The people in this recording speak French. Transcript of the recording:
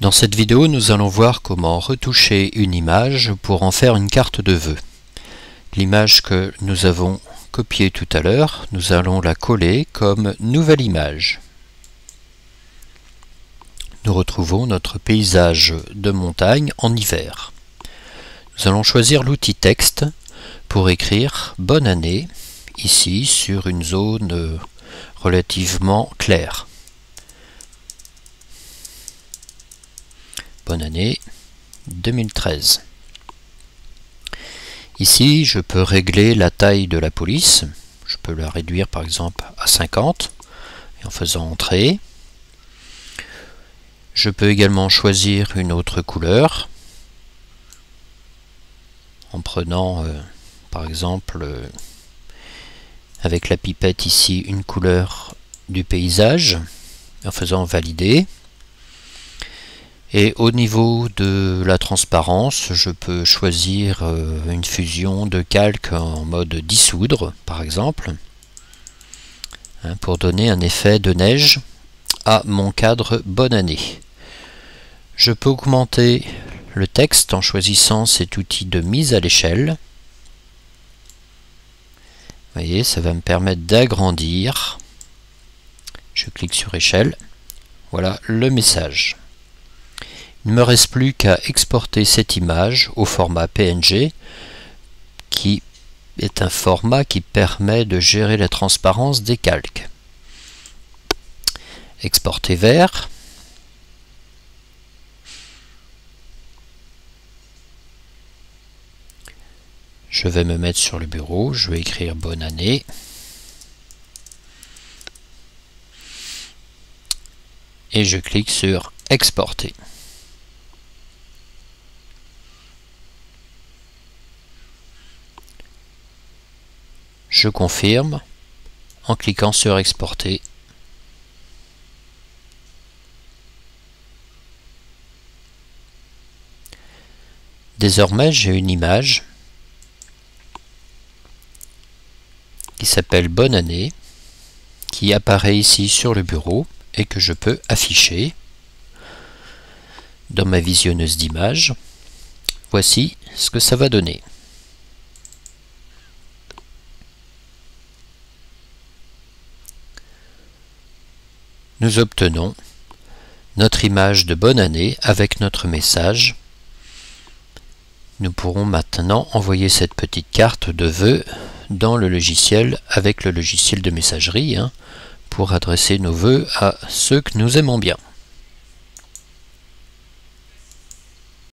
Dans cette vidéo, nous allons voir comment retoucher une image pour en faire une carte de vœux. L'image que nous avons copiée tout à l'heure, nous allons la coller comme nouvelle image. Nous retrouvons notre paysage de montagne en hiver. Nous allons choisir l'outil texte pour écrire « Bonne année » ici sur une zone relativement claire. Bonne année 2013. Ici, je peux régler la taille de la police. Je peux la réduire par exemple à 50 et en faisant entrer. Je peux également choisir une autre couleur en prenant euh, par exemple euh, avec la pipette ici une couleur du paysage en faisant valider. Et au niveau de la transparence, je peux choisir euh, une fusion de calque en mode dissoudre, par exemple, hein, pour donner un effet de neige à mon cadre bonne année. Je peux augmenter le texte en choisissant cet outil de mise à l'échelle. Vous voyez, ça va me permettre d'agrandir. Je clique sur échelle. Voilà le message. Il ne me reste plus qu'à exporter cette image au format PNG qui est un format qui permet de gérer la transparence des calques. Exporter vers. Je vais me mettre sur le bureau, je vais écrire bonne année. Et je clique sur exporter. Je confirme en cliquant sur exporter. Désormais, j'ai une image qui s'appelle Bonne année, qui apparaît ici sur le bureau et que je peux afficher dans ma visionneuse d'images. Voici ce que ça va donner. Nous obtenons notre image de bonne année avec notre message. Nous pourrons maintenant envoyer cette petite carte de vœux dans le logiciel avec le logiciel de messagerie hein, pour adresser nos vœux à ceux que nous aimons bien.